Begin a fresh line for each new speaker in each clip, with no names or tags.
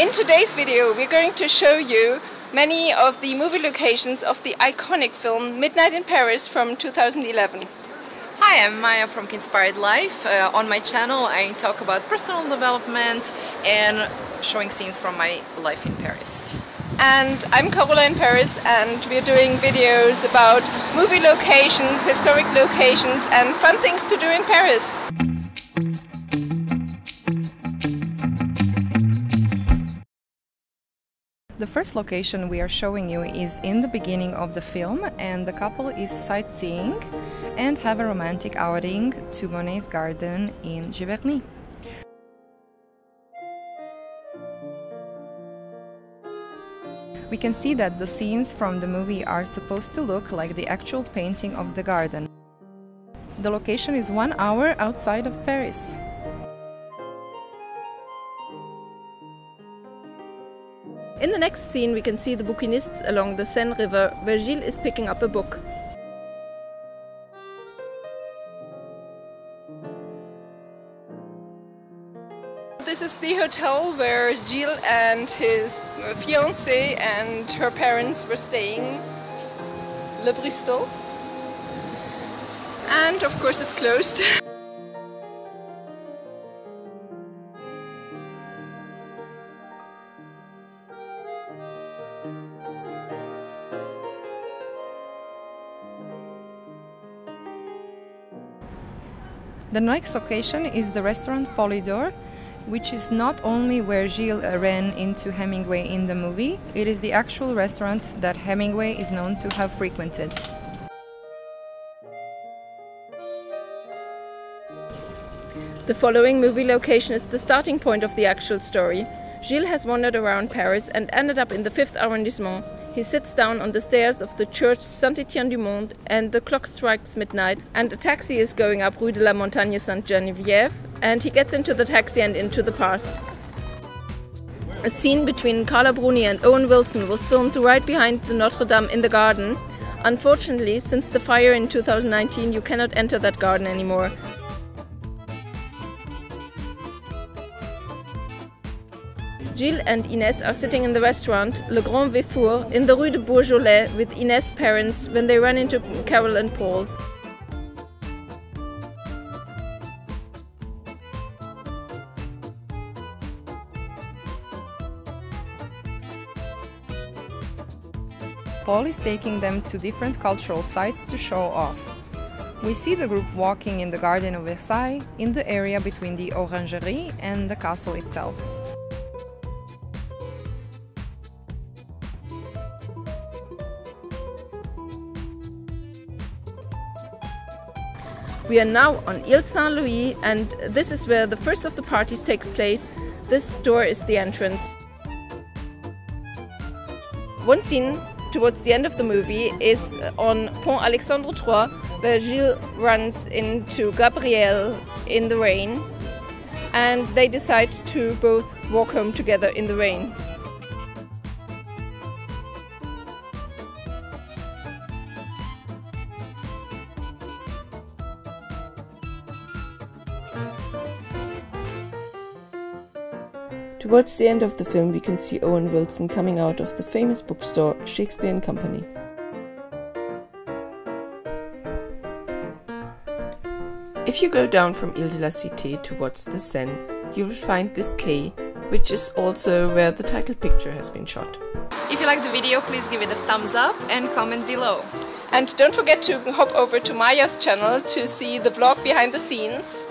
In today's video we're going to show you many of the movie locations of the iconic film Midnight in Paris from 2011.
Hi, I'm Maja from Inspired Life. Uh, on my channel I talk about personal development and showing scenes from my life in Paris.
And I'm Carola in Paris and we're doing videos about movie locations, historic locations and fun things to do in Paris.
The first location we are showing you is in the beginning of the film, and the couple is sightseeing and have a romantic outing to Monet's garden in Giverny. We can see that the scenes from the movie are supposed to look like the actual painting of the garden. The location is one hour outside of Paris.
In the next scene we can see the bouquinistes along the Seine River where Gil is picking up a book. This is the hotel where Gil and his fiancée and her parents were staying, Le Bristol. And of course it's closed.
The next location is the restaurant Polydor, which is not only where Gil ran into Hemingway in the movie, it is the actual restaurant that Hemingway is known to have frequented.
The following movie location is the starting point of the actual story. Gil has wandered around Paris and ended up in the 5th arrondissement. He sits down on the stairs of the church Saint Etienne du Mont, and the clock strikes midnight and a taxi is going up Rue de la Montagne Sainte-Geneviève and he gets into the taxi and into the past. A scene between Carla Bruni and Owen Wilson was filmed right behind the Notre Dame in the garden. Unfortunately, since the fire in 2019, you cannot enter that garden anymore. Gil and Inez are sitting in the restaurant Le Grand Véfour in the Rue de Beaujolais with Inez' parents when they run into Carol and Paul.
Paul is taking them to different cultural sites to show off. We see the group walking in the Garden of Versailles in the area between the Orangerie and the castle itself.
We are now on Ile Saint Louis, and this is where the first of the parties takes place. This door is the entrance. One scene towards the end of the movie is on Pont Alexandre III, where Gil runs into Gabrielle in the rain, and they decide to both walk home together in the rain.
Towards the end of the film, we can see Owen Wilson coming out of the famous bookstore Shakespeare and Company. If you go down from Ile de la Cité towards the Seine, you will find this quay, which is also where the title picture has been shot.
If you like the video, please give it a thumbs up and comment below.
And don't forget to hop over to Maja's channel to see the vlog behind the scenes.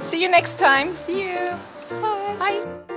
See you next time.
See you. Bye. Bye.